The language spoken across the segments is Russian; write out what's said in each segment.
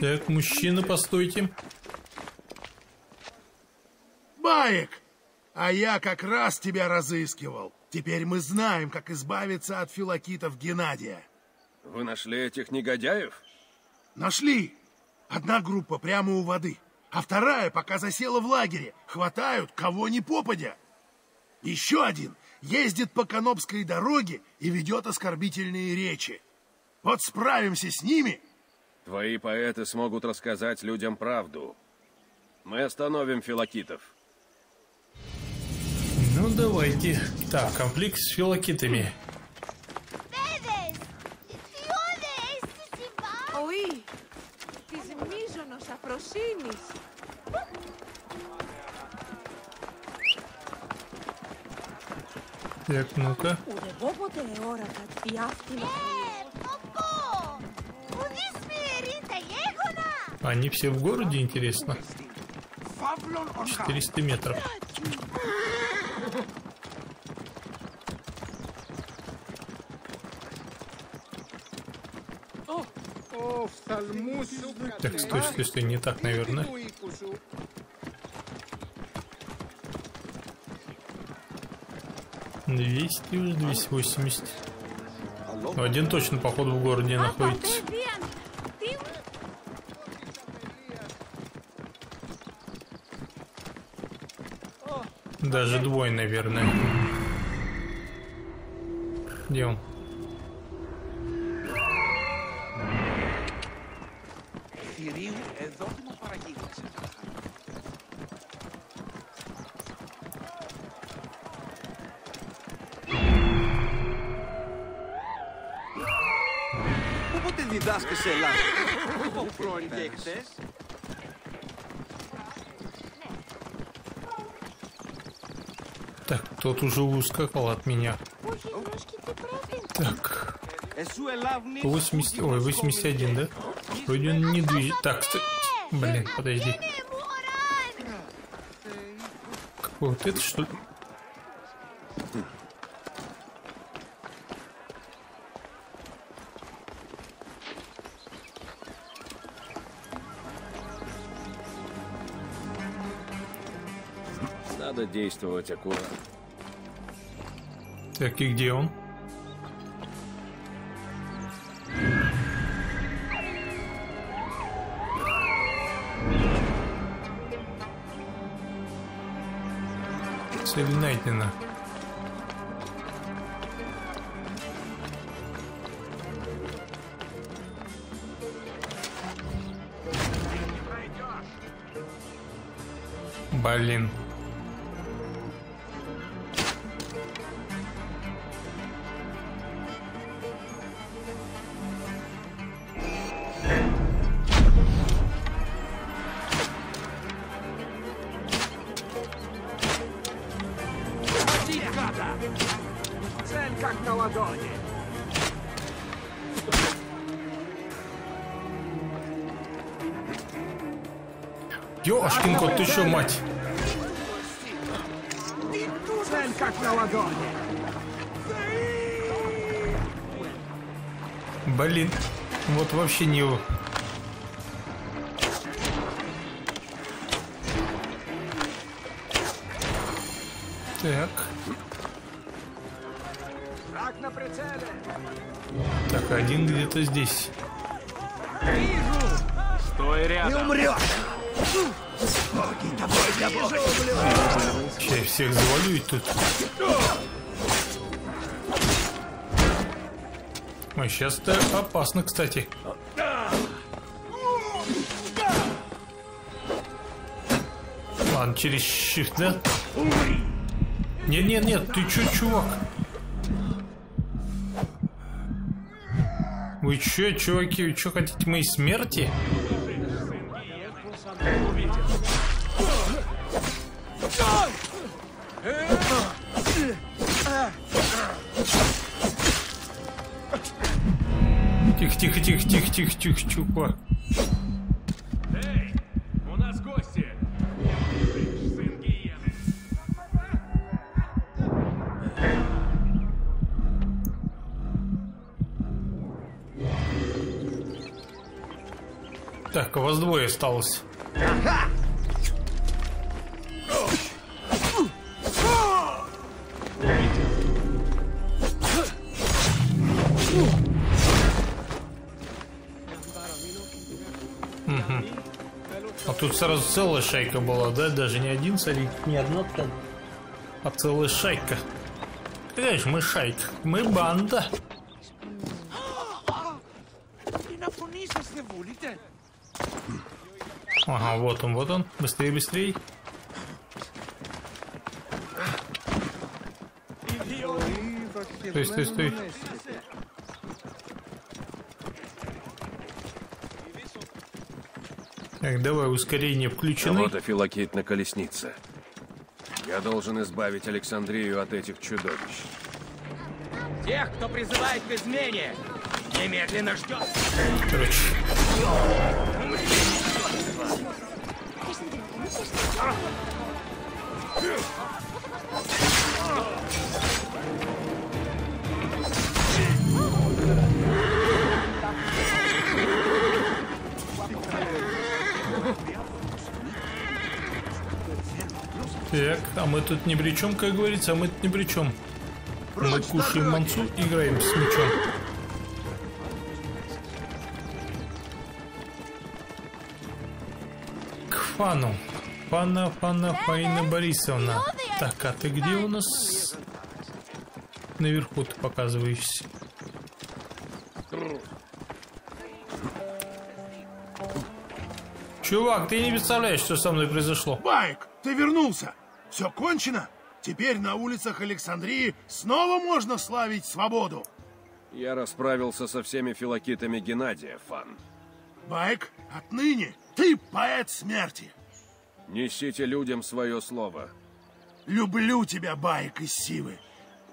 Так, мужчина, постойте. Баек! А я как раз тебя разыскивал. Теперь мы знаем, как избавиться от филокитов Геннадия. Вы нашли этих негодяев? Нашли. Одна группа прямо у воды, а вторая пока засела в лагере. Хватают кого ни попадя. Еще один ездит по Канопской дороге и ведет оскорбительные речи. Вот справимся с ними. Твои поэты смогут рассказать людям правду. Мы остановим филакитов. Ну, давайте. Так, конфликт с филокитами. Так, ну-ка. Они все в городе, интересно? 400 метров. Так, стой, стой, стой, не так, наверное. Двести уже, 280. Один точно, походу, в городе находится. Даже двое, наверное. Где он? Θηρίου εδόκιμο παραγίγνεσαι. Πότε διδάσκεσαι σε Ελλάδα. Πού πρώην και χτες. Так, тот уже ускакал от меня. Так. 80... Ой, 81, да? Вроде он не движет. Так, стой. Блин, подожди. Какой вот это что ли? Надо действовать аккуратно. Так, и где он? Цель найдена. Блин. На ладони. Ёшкин кот, ты что, мать? Цель как на ладони. Блин. Вот вообще не... Так. Враг на прицеле. Так, один где-то здесь. Стой рядом! Сейчас всех завалю и тут. Ой, сейчас это опасно, кстати. Ладно, через shift, да? Нет, нет, нет, ты чё, чувак? Вы чё, чуваки, вы чё хотите моей смерти? Тихо, тихо, тихо, тихо, тихо, тихо, чувак. Так, а вас двое осталось. А тут сразу целая шайка была, да? Даже не один царик, не одна ткань, а целая шайка. Какая же мы шайка? Мы банда. Ага, вот он, вот он. Быстрее, быстрее. Стой, стой, стой. Так, давай, ускорение включено. Вот и Филокит на колеснице. Я должен избавить Александрию от этих чудовищ. Тех, кто призывает к измене, немедленно ждет. Короче. Так, а мы тут ни при чем, как говорится, а мы тут ни при чем. Мы кушаем манцу, играем с мячом. Фану. Фана, Фана, Фаина Борисовна. Так, а ты где у нас? Наверху ты показываешься. Чувак, ты не представляешь, что со мной произошло. Байк, ты вернулся. Все кончено. Теперь на улицах Александрии снова можно славить свободу. Я расправился со всеми филокитами Геннадия, Фан. Байк, отныне ты поэт смерти. Несите людям свое слово. Люблю тебя, Байк из Сивы.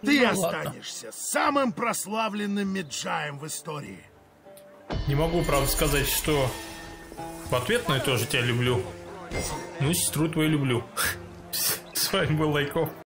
Ты Ну ладно. останешься самым прославленным меджаем в истории. Не могу, правда, сказать, что в ответ на это тоже тебя люблю. Ну, сестру твою люблю. С вами был Лайков.